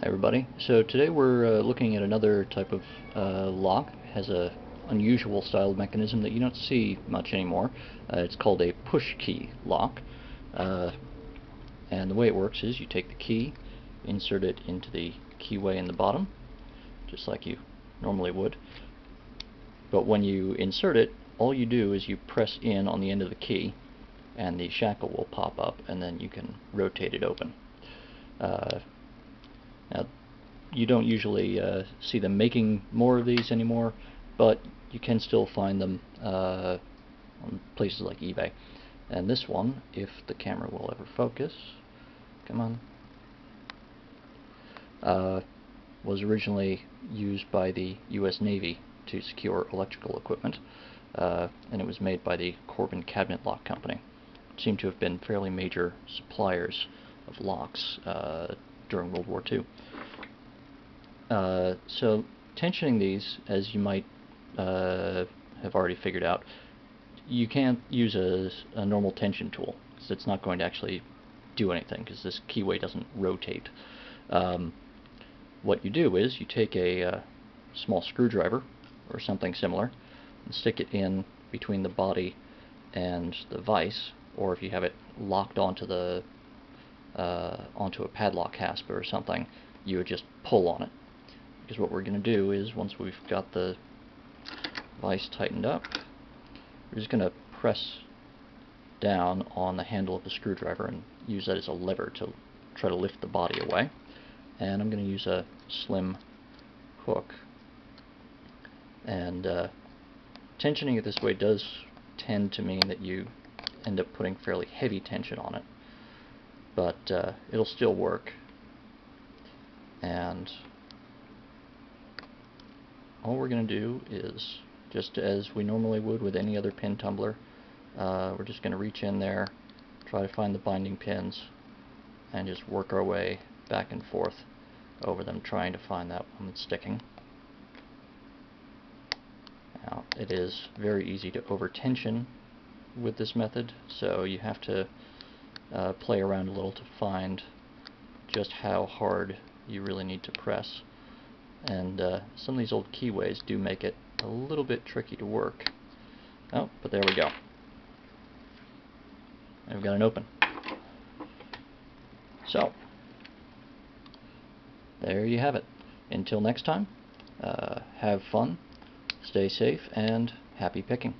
Hi everybody. So today we're uh, looking at another type of uh, lock. It has a unusual style mechanism that you don't see much anymore. Uh, it's called a push key lock. Uh, and the way it works is you take the key, insert it into the keyway in the bottom, just like you normally would. But when you insert it, all you do is you press in on the end of the key and the shackle will pop up and then you can rotate it open. Now, you don't usually uh, see them making more of these anymore, but you can still find them uh, on places like eBay. And this one, if the camera will ever focus, come on, uh, was originally used by the U.S. Navy to secure electrical equipment, uh, and it was made by the Corbin Cabinet Lock Company. It seemed to have been fairly major suppliers of locks uh, during World War II. Uh, so tensioning these, as you might uh, have already figured out, you can't use a, a normal tension tool because it's not going to actually do anything because this keyway doesn't rotate. Um, what you do is you take a uh, small screwdriver or something similar and stick it in between the body and the vise or if you have it locked onto the uh, onto a padlock hasp or something, you would just pull on it. Because what we're going to do is, once we've got the vise tightened up, we're just going to press down on the handle of the screwdriver and use that as a lever to try to lift the body away. And I'm going to use a slim hook. And uh, tensioning it this way does tend to mean that you end up putting fairly heavy tension on it but uh, it'll still work. And all we're going to do is, just as we normally would with any other pin tumbler, uh, we're just going to reach in there, try to find the binding pins, and just work our way back and forth over them, trying to find that one that's sticking. Now, it is very easy to over-tension with this method, so you have to uh, play around a little to find just how hard you really need to press. And uh, some of these old keyways do make it a little bit tricky to work. Oh, but there we go. I've got an open. So, there you have it. Until next time, uh, have fun, stay safe, and happy picking.